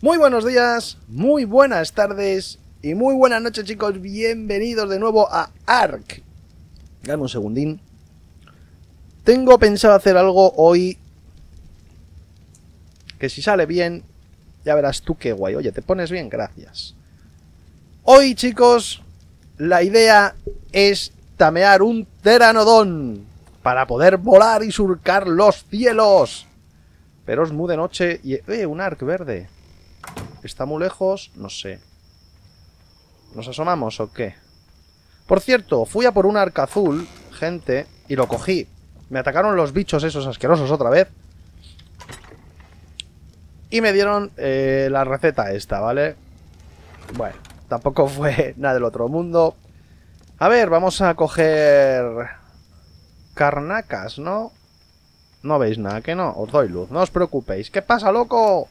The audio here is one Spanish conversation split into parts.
Muy buenos días, muy buenas tardes y muy buenas noches chicos, bienvenidos de nuevo a ARK. Dame un segundín. Tengo pensado hacer algo hoy que si sale bien, ya verás tú qué guay. Oye, te pones bien, gracias. Hoy chicos, la idea es tamear un teranodón para poder volar y surcar los cielos. Pero es muy de noche y... ¡Eh, un arc verde! ¿Está muy lejos? No sé. ¿Nos asomamos o qué? Por cierto, fui a por un arca azul, gente, y lo cogí. Me atacaron los bichos esos asquerosos otra vez. Y me dieron eh, la receta esta, ¿vale? Bueno, tampoco fue nada del otro mundo. A ver, vamos a coger... Carnacas, ¿no? No veis nada, que no, os doy luz, no os preocupéis. ¿Qué pasa, loco?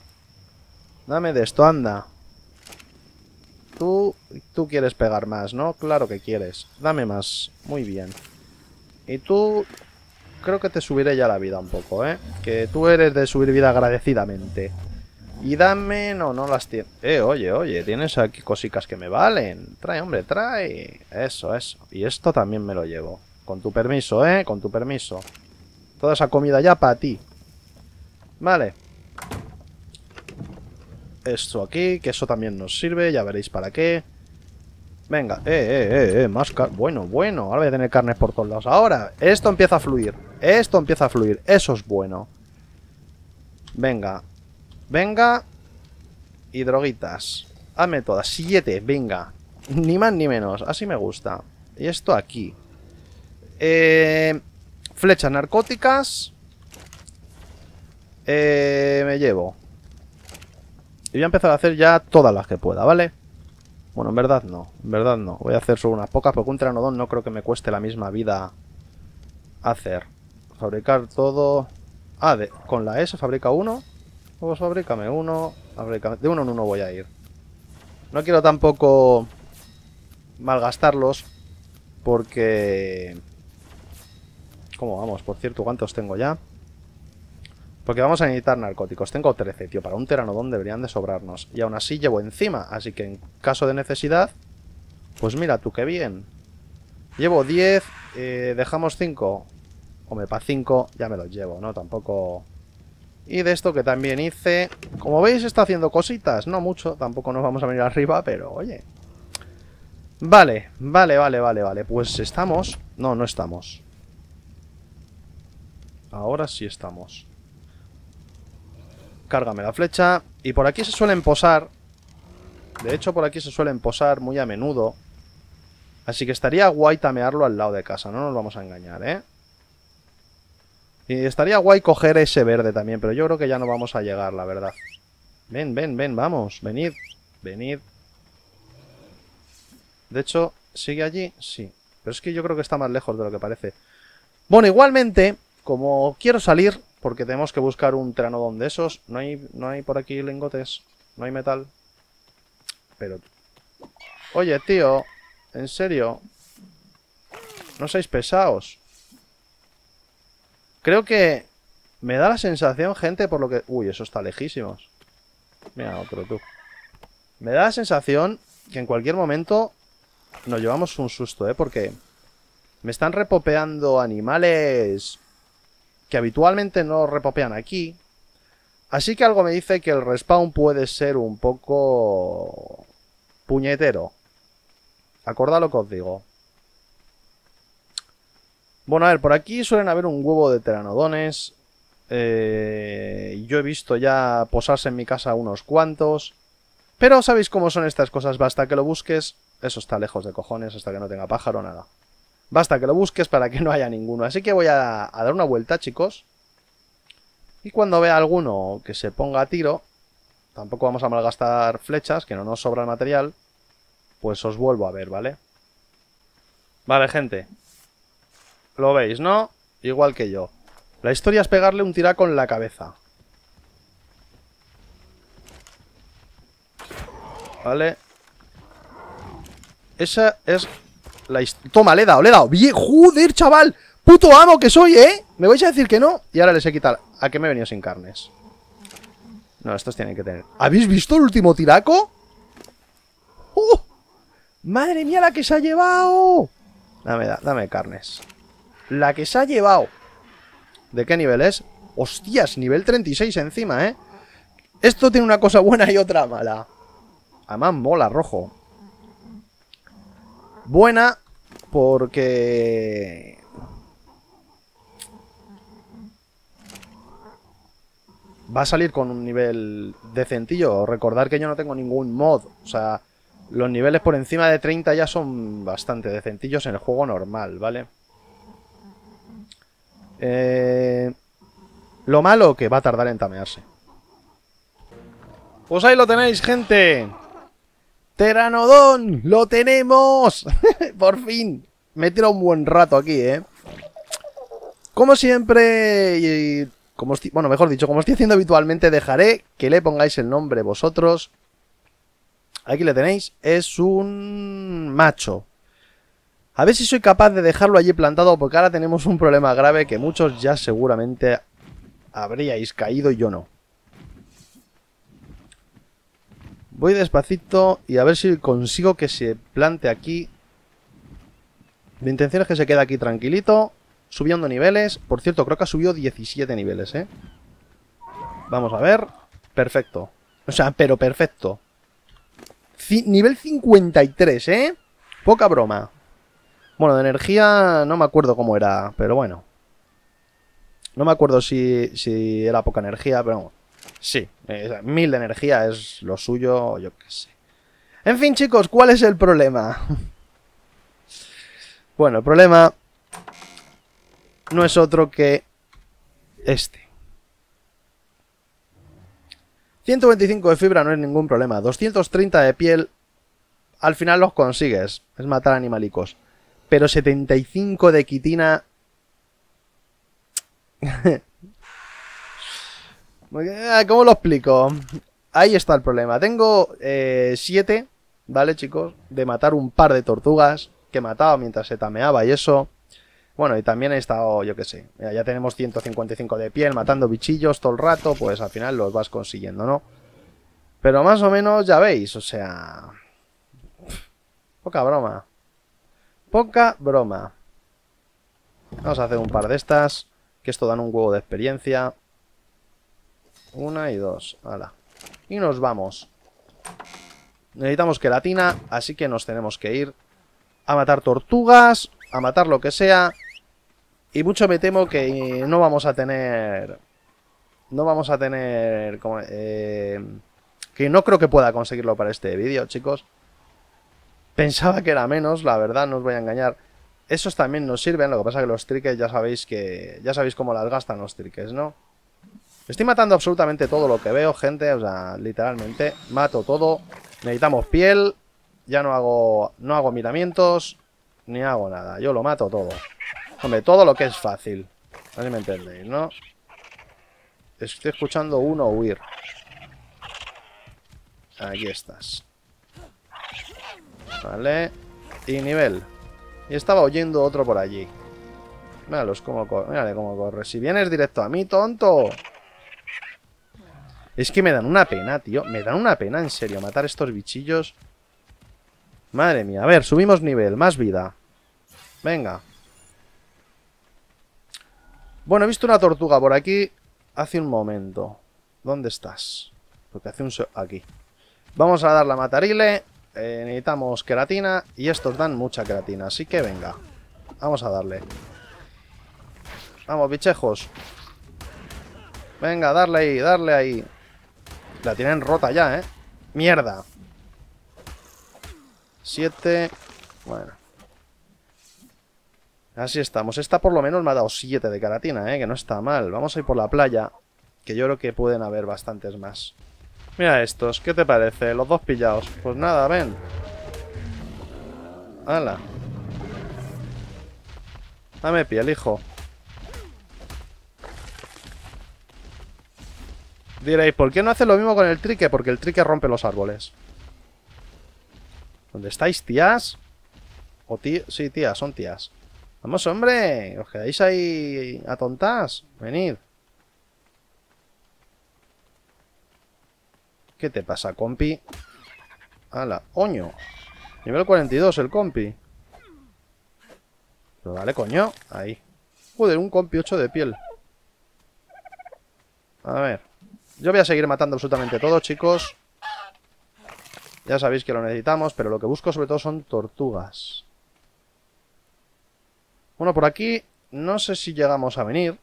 Dame de esto, anda. Tú, tú quieres pegar más, ¿no? Claro que quieres. Dame más. Muy bien. Y tú... Creo que te subiré ya la vida un poco, ¿eh? Que tú eres de subir vida agradecidamente. Y dame... No, no las tienes... Eh, oye, oye, tienes aquí cositas que me valen. Trae, hombre, trae. Eso, eso. Y esto también me lo llevo. Con tu permiso, ¿eh? Con tu permiso. Toda esa comida ya para ti. Vale. Esto aquí, que eso también nos sirve, ya veréis para qué. Venga, eh, eh, eh, eh, más carne. Bueno, bueno, ahora voy a tener carne por todos lados. Ahora, esto empieza a fluir. Esto empieza a fluir. Eso es bueno. Venga. Venga. Y droguitas. Hazme todas. Siete, venga. Ni más ni menos. Así me gusta. Y esto aquí. Eh, flechas narcóticas. Eh, me llevo. Y voy a empezar a hacer ya todas las que pueda, ¿vale? Bueno, en verdad no, en verdad no. Voy a hacer solo unas pocas porque un tranodón no creo que me cueste la misma vida hacer. Fabricar todo... Ah, de, con la se fabrica uno. Pues fabrícame uno. De uno en uno voy a ir. No quiero tampoco malgastarlos porque... ¿Cómo vamos? Por cierto, ¿cuántos tengo ya? Porque vamos a necesitar narcóticos. Tengo 13, tío. Para un teranodón deberían de sobrarnos. Y aún así llevo encima. Así que en caso de necesidad... Pues mira tú, qué bien. Llevo 10. Eh, dejamos 5. Hombre, para 5 ya me los llevo, ¿no? Tampoco... Y de esto que también hice... Como veis, está haciendo cositas. No mucho. Tampoco nos vamos a venir arriba, pero oye... Vale, vale, vale, vale, vale. Pues estamos... No, no estamos. Ahora sí estamos. Cárgame la flecha. Y por aquí se suelen posar. De hecho, por aquí se suelen posar muy a menudo. Así que estaría guay tamearlo al lado de casa. No nos vamos a engañar, ¿eh? Y estaría guay coger ese verde también. Pero yo creo que ya no vamos a llegar, la verdad. Ven, ven, ven, vamos. Venid. Venid. De hecho, ¿sigue allí? Sí. Pero es que yo creo que está más lejos de lo que parece. Bueno, igualmente, como quiero salir, porque tenemos que buscar un tranodón de esos. No hay, no hay por aquí lingotes. No hay metal. Pero... Oye, tío. ¿En serio? No seáis pesados. Creo que... Me da la sensación, gente, por lo que... Uy, eso está lejísimos. Mira, otro tú. Me da la sensación que en cualquier momento nos llevamos un susto, ¿eh? Porque me están repopeando animales que habitualmente no repopean aquí. Así que algo me dice que el respawn puede ser un poco... puñetero. Acordad lo que os digo. Bueno, a ver, por aquí suelen haber un huevo de teranodones. Eh, yo he visto ya posarse en mi casa unos cuantos. Pero sabéis cómo son estas cosas. Basta que lo busques. Eso está lejos de cojones hasta que no tenga pájaro, nada. Basta que lo busques para que no haya ninguno. Así que voy a, dar una vuelta, chicos. Y cuando vea alguno que se ponga a tiro, tampoco vamos a malgastar flechas, que no nos sobra el material, pues os vuelvo a ver, ¿vale? Vale, gente. Lo veis, ¿no? Igual que yo. La historia es pegarle un tiraco en la cabeza. Vale. Esa es Toma, le he dado, le he dado. Bien, joder, chaval. Puto amo que soy, ¿eh? Me vais a decir que no. Y ahora les he quitado. ¿A qué me he venido sin carnes? No, estos tienen que tener... ¿Habéis visto el último tiraco? ¡Oh! ¡Madre mía la que se ha llevado! Dame, dame carnes. La que se ha llevado. ¿De qué nivel es? Hostias, nivel 36 encima, ¿eh? Esto tiene una cosa buena y otra mala. Además mola rojo. Buena porque... Va a salir con un nivel decentillo. Recordar que yo no tengo ningún mod. O sea, los niveles por encima de 30 ya son bastante decentillos en el juego normal, ¿vale? Eh, lo malo que va a tardar en tamearse. Pues ahí lo tenéis, gente. Teranodón, lo tenemos. Por fin. Me he tirado un buen rato aquí, ¿eh? Como siempre, y como bueno, mejor dicho, como estoy haciendo habitualmente, dejaré que le pongáis el nombre vosotros. Aquí le tenéis. Es un macho. A ver si soy capaz de dejarlo allí plantado porque ahora tenemos un problema grave que muchos ya seguramente habríais caído y yo no. Voy despacito y a ver si consigo que se plante aquí. Mi intención es que se quede aquí tranquilito, subiendo niveles. Por cierto, creo que ha subido 17 niveles, ¿eh? Vamos a ver. Perfecto. O sea, pero perfecto. nivel 53, ¿eh? Poca broma. Bueno, de energía no me acuerdo cómo era, pero bueno. No me acuerdo si, si era poca energía, pero sí, eh, mil de energía es lo suyo, yo qué sé. En fin, chicos, ¿cuál es el problema? bueno, el problema no es otro que este. 125 de fibra no es ningún problema. 230 de piel, al final los consigues. Es matar animalicos. Pero 75 de quitina ¿Cómo lo explico? Ahí está el problema. Tengo 7, eh, ¿vale, chicos? De matar un par de tortugas que he matado mientras se tameaba y eso. Bueno, y también he estado, yo qué sé, ya tenemos 155 de piel matando bichillos todo el rato, pues al final los vas consiguiendo, ¿no? Pero más o menos ya veis, o sea... Poca broma. Poca broma. Vamos a hacer un par de estas. Que esto dan un huevo de experiencia. Una y dos. Hala. Y nos vamos. Necesitamos queratina, así que nos tenemos que ir a matar tortugas, a matar lo que sea. Y mucho me temo que no vamos a tener... No vamos a tener... Eh, que no creo que pueda conseguirlo para este vídeo, chicos. Pensaba que era menos, la verdad, no os voy a engañar. Esos también nos sirven, lo que pasa que los triques ya sabéis que... Ya sabéis cómo las gastan los triques, ¿no? Estoy matando absolutamente todo lo que veo, gente, o sea, literalmente. Mato todo. Necesitamos piel. Ya no hago, no hago miramientos, ni hago nada. Yo lo mato todo. Hombre, todo lo que es fácil. No me entendéis, ¿no? Estoy escuchando uno huir. Aquí estás. Vale. Y nivel. Y estaba oyendo otro por allí. Míralos cómo corre. Mírale cómo corre. Si vienes directo a mí, tonto. Es que me dan una pena, tío. Me dan una pena, en serio, matar estos bichillos. Madre mía. A ver, subimos nivel. Más vida. Venga. Bueno, he visto una tortuga por aquí hace un momento. ¿Dónde estás? Porque hace un... Aquí. Vamos a dar la matarile. Eh, necesitamos queratina y estos dan mucha queratina, así que venga. Vamos a darle. Vamos, bichejos. Venga, darle ahí, darle ahí. La tienen rota ya, ¿eh? Mierda. Siete. Bueno. Así estamos. Esta por lo menos me ha dado siete de queratina, ¿eh? Que no está mal. Vamos a ir por la playa. Que yo creo que pueden haber bastantes más. Mira estos, ¿qué te parece? Los dos pillados. Pues nada, ven. Hala. Dame piel, hijo. Diréis, ¿por qué no hace lo mismo con el trique? Porque el trique rompe los árboles. ¿Dónde estáis, tías? ¿O tí Sí, tías, son tías. Vamos, hombre. ¿Os quedáis ahí a tontas? Venid. ¿Qué te pasa, compi? ¡Hala! ¡Oño! Nivel 42 el compi. Pero vale, coño. Ahí. Joder, un compi 8 de piel. A ver. Yo voy a seguir matando absolutamente todo, chicos. Ya sabéis que lo necesitamos, pero lo que busco sobre todo son tortugas. Bueno, por aquí no sé si llegamos a venir.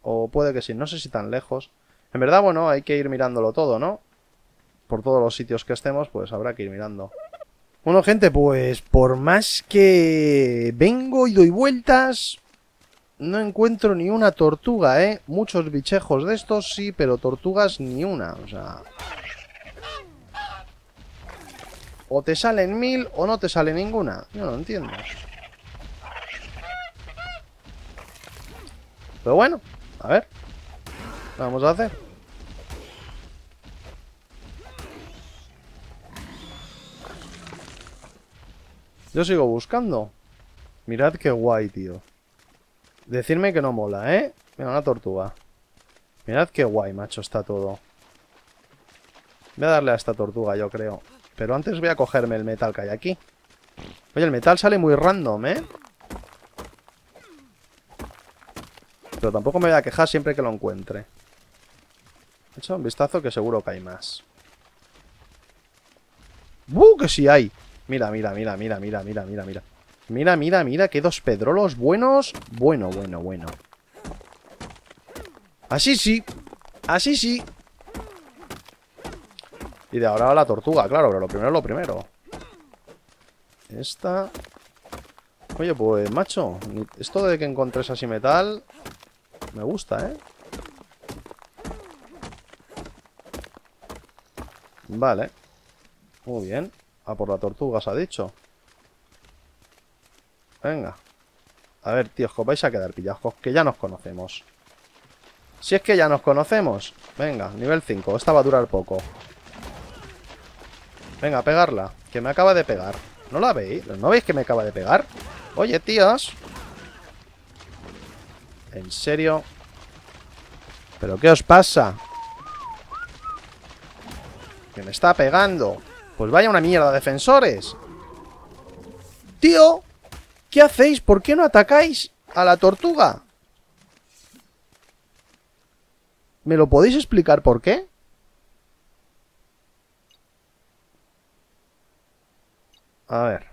O puede que sí, no sé si tan lejos. En verdad, bueno, hay que ir mirándolo todo, ¿no? Por todos los sitios que estemos, pues habrá que ir mirando. Bueno, gente, pues por más que vengo y doy vueltas, no encuentro ni una tortuga, ¿eh? Muchos bichejos de estos sí, pero tortugas ni una, o sea... O te salen mil o no te sale ninguna. Yo no entiendo. Pero bueno, a ver. ¿Qué vamos a hacer? Yo sigo buscando. Mirad qué guay, tío. Decirme que no mola, ¿eh? Mira, una tortuga. Mirad qué guay, macho, está todo. Voy a darle a esta tortuga, yo creo. Pero antes voy a cogerme el metal que hay aquí. Oye, el metal sale muy random, ¿eh? Pero tampoco me voy a quejar siempre que lo encuentre. Hecho un vistazo que seguro que hay más. ¡Uh! Que sí hay. Mira, mira, mira, mira, mira, mira, mira, mira. Mira, mira, mira, que dos pedrolos buenos. Bueno, bueno, bueno. Así sí. Así sí. Y de ahora la tortuga, claro, pero lo primero es lo primero. Esta... Oye, pues, macho, esto de que encontres así metal... Me gusta, ¿eh? Vale. Muy bien. A por la tortuga, se ha dicho. Venga. A ver, tíos, os vais a quedar pillados, que ya nos conocemos. Si es que ya nos conocemos. Venga, nivel 5. Esta va a durar poco. Venga, pegarla. Que me acaba de pegar. ¿No la veis? ¿No veis que me acaba de pegar? Oye, tíos. ¿En serio? ¿Pero qué os pasa? Que me está pegando. Pues vaya una mierda, defensores. Tío, ¿qué hacéis? ¿Por qué no atacáis a la tortuga? ¿Me lo podéis explicar por qué? A ver.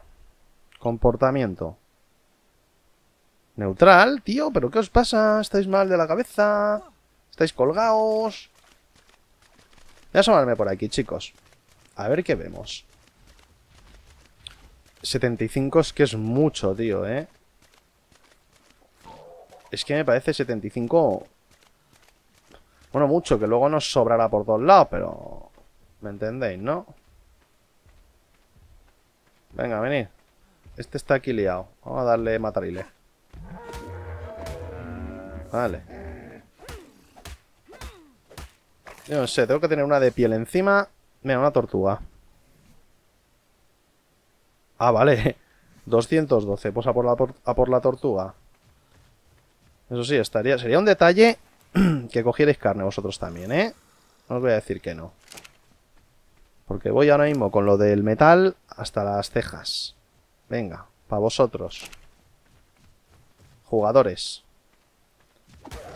Comportamiento. Neutral, tío, ¿pero qué os pasa? ¿Estáis mal de la cabeza? ¿Estáis colgados? Voy a asomarme por aquí, chicos. A ver qué vemos. 75 es que es mucho, tío, ¿eh? Es que me parece 75... Bueno, mucho, que luego nos sobrará por todos lados, pero... ¿Me entendéis, no? Venga, venid. Este está aquí liado. Vamos a darle matarile. Vale. Yo no sé, tengo que tener una de piel encima. Mira, una tortuga. Ah, vale. 212. Pues a por, la, tortuga. Eso sí, estaría, sería un detalle que cogierais carne vosotros también, ¿eh? No os voy a decir que no. Porque voy ahora mismo con lo del metal hasta las cejas. Venga, para vosotros. Jugadores.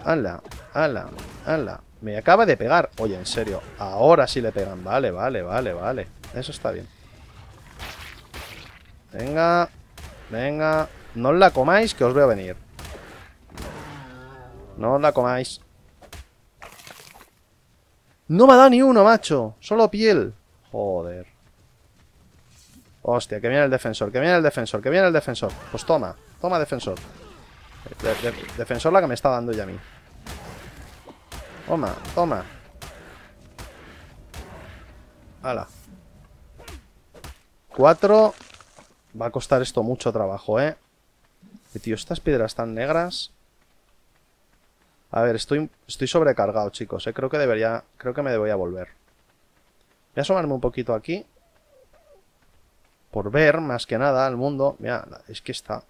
¡Hala! ¡Hala! ¡Hala! Me acaba de pegar. Oye, en serio. Ahora sí le pegan. Vale, vale, vale, vale. Eso está bien. Venga. Venga. No os la comáis que os veo venir. No la comáis. No me ha dado ni uno, macho. Solo piel. Joder. Hostia, que viene el defensor, que viene el defensor, que viene el defensor. Pues toma, toma defensor. defensor la que me está dando ya a mí. Toma, toma. Hala. Cuatro. Va a costar esto mucho trabajo, ¿eh? tío, estas piedras tan negras... A ver, estoy, estoy sobrecargado, chicos, ¿eh? Creo que debería... Creo que me debería volver. Voy a asomarme un poquito aquí. Por ver, más que nada, el mundo. Mira, es que está...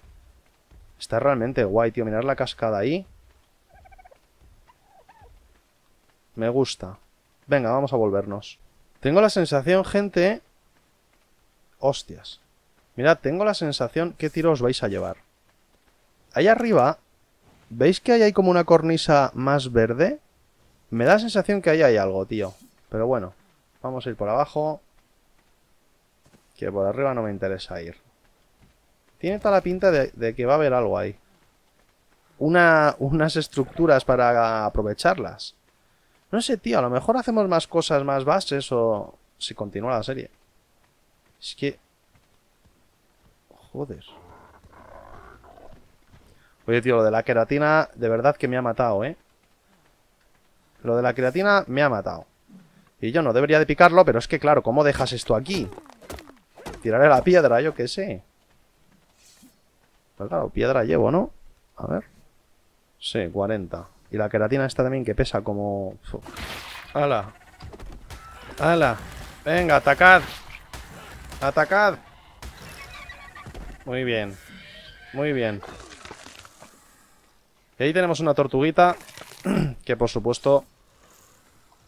Está realmente guay, tío. Mirar la cascada ahí. Me gusta. Venga, vamos a volvernos. Tengo la sensación, gente... Hostias. Mirad, tengo la sensación... ¿Qué tiro os vais a llevar? Ahí arriba... ¿Veis que ahí hay como una cornisa más verde? Me da la sensación que ahí hay algo, tío. Pero bueno, vamos a ir por abajo. Que por arriba no me interesa ir. Tiene toda la pinta de, que va a haber algo ahí. Una, unas estructuras para aprovecharlas. No sé, tío, a lo mejor hacemos más cosas, más bases o... Si continúa la serie. Es que... Joder. Oye, tío, lo de la queratina de verdad que me ha matado, ¿eh? Lo de la queratina me ha matado. Y yo no debería de picarlo, pero es que claro, ¿cómo dejas esto aquí? Tiraré la piedra, yo qué sé. Pues claro, piedra llevo, ¿no? A ver. Sí, 40. Y la queratina esta también que pesa como... ¡Hala! ¡Hala! ¡Venga, atacad! ¡Atacad! Muy bien. Muy bien. Y ahí tenemos una tortuguita que por supuesto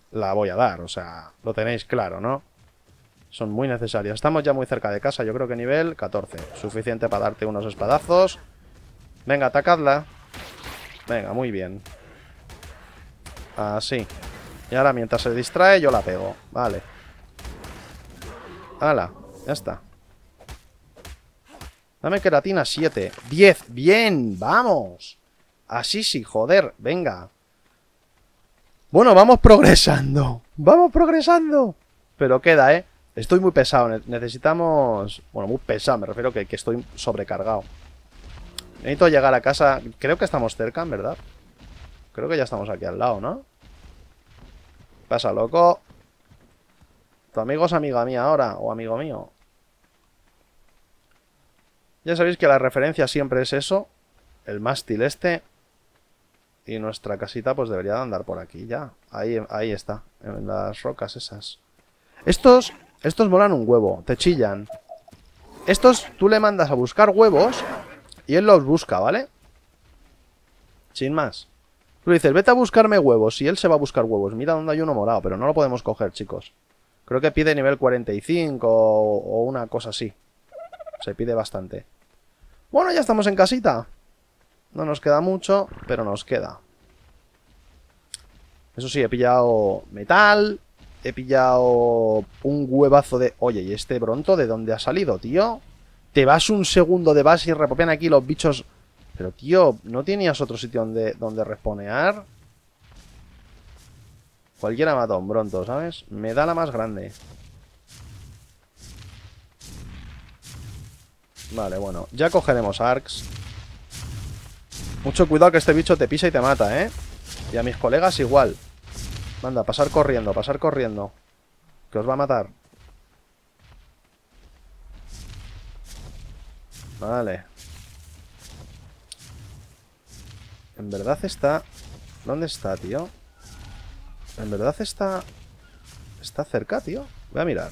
la voy a dar. O sea, lo tenéis claro, ¿no? Son muy necesarias. Estamos ya muy cerca de casa. Yo creo que nivel 14. Suficiente para darte unos espadazos. Venga, atacadla. Venga, muy bien. Así. Y ahora mientras se distrae yo la pego. Vale. Hala, ya está. Dame queratina 7. 10. Bien, vamos. Así sí, joder. Venga. Bueno, vamos progresando. Vamos progresando. Pero queda, ¿eh? Estoy muy pesado, necesitamos... Bueno, muy pesado, me refiero que, que estoy sobrecargado. Necesito llegar a casa... Creo que estamos cerca, en verdad. Creo que ya estamos aquí al lado, ¿no? Pasa, loco. Tu amigo es amiga mía ahora, o amigo mío. Ya sabéis que la referencia siempre es eso. El mástil este. Y nuestra casita pues debería de andar por aquí ya. Ahí, ahí está, en las rocas esas. Estos estos molan un huevo, te chillan. Estos tú le mandas a buscar huevos y él los busca, ¿vale? Sin más. Tú le dices, vete a buscarme huevos y él se va a buscar huevos. Mira dónde hay uno morado, pero no lo podemos coger, chicos. Creo que pide nivel 45 o, o una cosa así. Se pide bastante. Bueno, ya estamos en casita. No nos queda mucho, pero nos queda. Eso sí, he pillado metal, he pillado un huevazo de... Oye, ¿y este bronto de dónde ha salido, tío? Te vas un segundo de base y repopean aquí los bichos... Pero, tío, ¿no tenías otro sitio donde, donde responear? Cualquiera mata bronto, ¿sabes? Me da la más grande. Vale, bueno. Ya cogeremos arcs. Mucho cuidado que este bicho te pisa y te mata, ¿eh? Y a mis colegas igual. Manda, pasar corriendo, pasar corriendo. Que os va a matar. Vale. En verdad está... ¿Dónde está, tío? En verdad está... Está cerca, tío. Voy a mirar.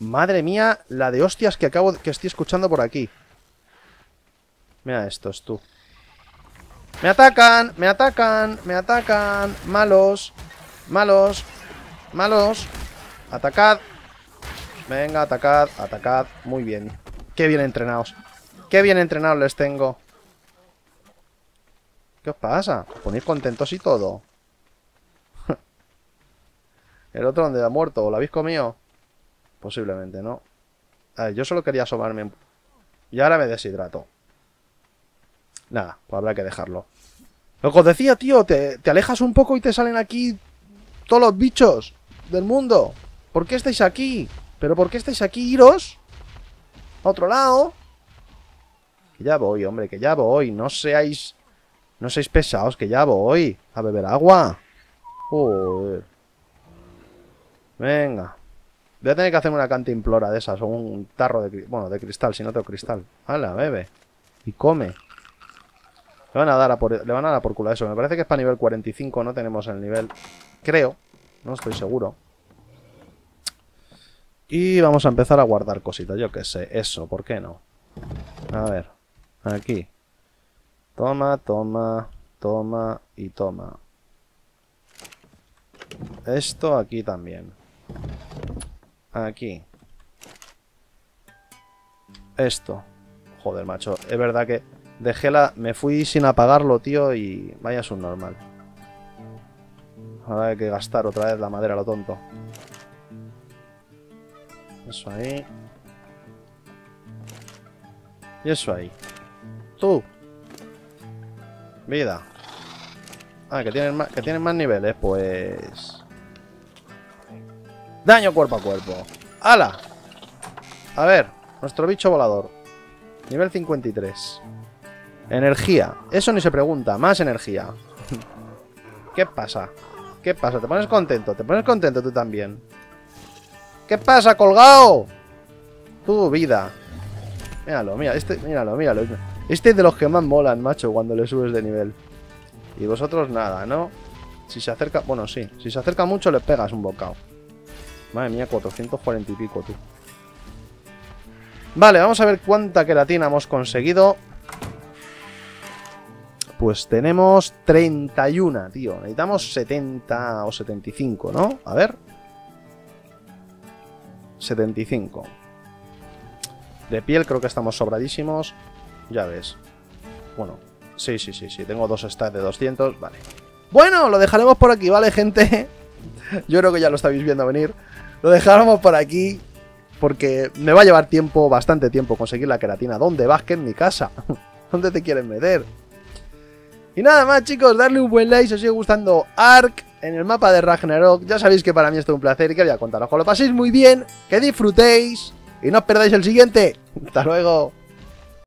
Madre mía, la de hostias que acabo que estoy escuchando por aquí. Mira estos, tú. ¡Me atacan! ¡Me atacan! ¡Me atacan! ¡Malos! ¡Malos! ¡Malos! ¡Atacad! Venga, atacad, atacad. Muy bien. ¡Qué bien entrenados! ¡Qué bien entrenados les tengo! ¿Qué os pasa? ponéis contentos y todo. ¿El otro donde ha muerto? ¿Lo habéis comido? Posiblemente, ¿no? A ver, yo solo quería asomarme... Y ahora me deshidrato. Nada, pues habrá que dejarlo. Lo que os decía, tío, te, alejas un poco y te salen aquí todos los bichos del mundo. ¿Por qué estáis aquí? ¿Pero por qué estáis aquí? ¿Iros? ¿A otro lado? Que ya voy, hombre, que ya voy. No seáis... No seáis pesados, que ya voy. A beber agua. Joder. Venga. Voy a tener que hacerme una cantimplora de esas. O un tarro de... Bueno, de cristal, si no tengo cristal. Hala, bebe. Y come. Le van a dar a por, le van a dar por culo eso. Me parece que es para nivel 45, no tenemos el nivel. Creo. No estoy seguro. Y vamos a empezar a guardar cositas. Yo qué sé. Eso, ¿por qué no? A ver. Aquí. Toma, toma, toma y toma. Esto aquí también. Aquí. Esto. Joder, macho. Es verdad que dejé la... Me fui sin apagarlo, tío, y vaya subnormal. Ahora hay que gastar otra vez la madera, lo tonto. Eso ahí. Y eso ahí. Tú. Vida. Ah, que tienen más, que tienen más niveles, pues... Daño cuerpo a cuerpo. ¡Hala! A ver, nuestro bicho volador. Nivel 53. Energía. Eso ni se pregunta. Más energía. ¿Qué pasa? ¿Qué pasa? ¿Te pones contento? ¿Te pones contento tú también? ¿Qué pasa, colgado? Tu vida. Míralo, mira, este, míralo, míralo. Este es de los que más molan, macho, cuando le subes de nivel. Y vosotros nada, ¿no? Si se acerca... Bueno, sí. Si se acerca mucho le pegas un bocado. Madre mía, 440 y pico, tú. Vale, vamos a ver cuánta queratina hemos conseguido. Pues tenemos 31, tío. Necesitamos 70 o 75, ¿no? A ver. 75. De piel creo que estamos sobradísimos. Ya ves. Bueno, sí, sí, sí, sí. Tengo dos stacks de 200. Vale. Bueno, lo dejaremos por aquí, ¿vale, gente? Yo creo que ya lo estáis viendo venir. Lo dejaremos por aquí. Porque me va a llevar tiempo, bastante tiempo, conseguir la queratina. ¿Dónde vas? Que en mi casa. ¿Dónde te quieren meter? Y nada más, chicos, darle un buen like si os sigue gustando Ark en el mapa de Ragnarok. Ya sabéis que para mí esto es un placer y que voy a contaros. Que lo paséis muy bien, que disfrutéis y no os perdáis el siguiente. Hasta luego.